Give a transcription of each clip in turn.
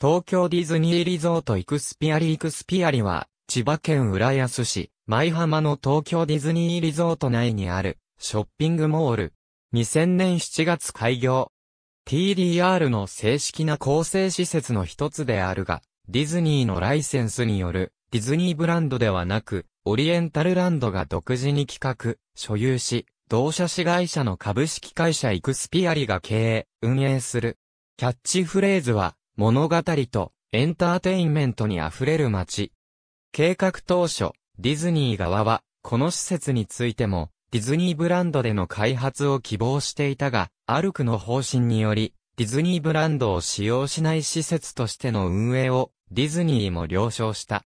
東京ディズニーリゾートイクスピアリイクスピアリは、千葉県浦安市、舞浜の東京ディズニーリゾート内にある、ショッピングモール。2000年7月開業。TDR の正式な構成施設の一つであるが、ディズニーのライセンスによる、ディズニーブランドではなく、オリエンタルランドが独自に企画、所有し、同社子会社の株式会社イクスピアリが経営、運営する。キャッチフレーズは、物語とエンターテインメントに溢れる街。計画当初、ディズニー側は、この施設についても、ディズニーブランドでの開発を希望していたが、アルクの方針により、ディズニーブランドを使用しない施設としての運営を、ディズニーも了承した。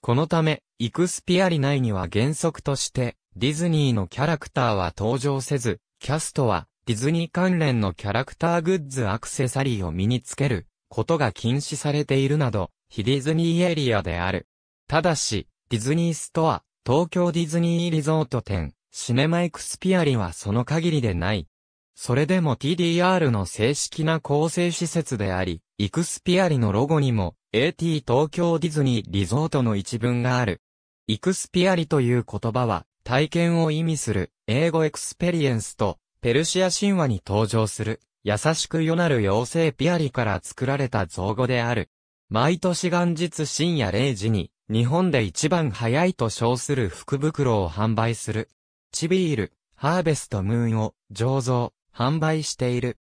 このため、イクスピアリ内には原則として、ディズニーのキャラクターは登場せず、キャストは、ディズニー関連のキャラクターグッズアクセサリーを身につけることが禁止されているなど、非ディズニーエリアである。ただし、ディズニーストア、東京ディズニーリゾート店、シネマエクスピアリはその限りでない。それでも TDR の正式な構成施設であり、イクスピアリのロゴにも AT 東京ディズニーリゾートの一文がある。イクスピアリという言葉は体験を意味する英語 experience とペルシア神話に登場する優しく善なる妖精ピアリから作られた造語である。毎年元日深夜0時に日本で一番早いと称する福袋を販売する。チビール、ハーベストムーンを醸造、販売している。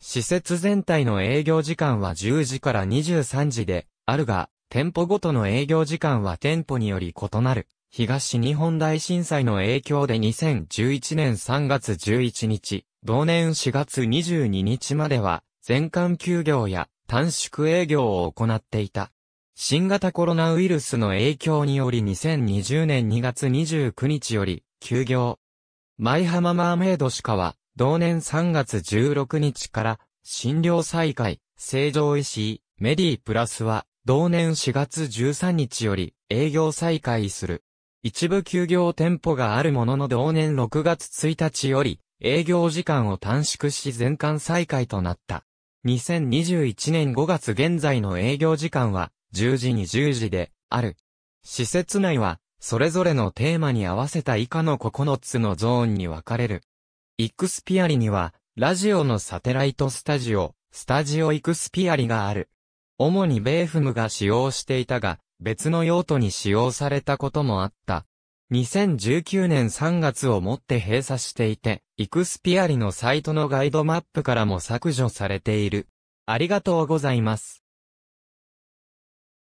施設全体の営業時間は10時から23時であるが、店舗ごとの営業時間は店舗により異なる。東日本大震災の影響で2011年3月11日、同年4月22日までは、全館休業や短縮営業を行っていた。新型コロナウイルスの影響により2020年2月29日より休業。舞浜マーメイドシカは同年3月16日から診療再開、成城石井、メディプラスは同年4月13日より営業再開する。一部休業店舗があるものの同年6月1日より営業時間を短縮し全館再開となった。2021年5月現在の営業時間は10時に10時で、ある。施設内は、それぞれのテーマに合わせた以下の9つのゾーンに分かれる。イクスピアリには、ラジオのサテライトスタジオ、スタジオイクスピアリがある。主にベーフムが使用していたが、別の用途に使用されたこともあった。2019年3月をもって閉鎖していて、イクスピアリのサイトのガイドマップからも削除されている。ありがとうございます。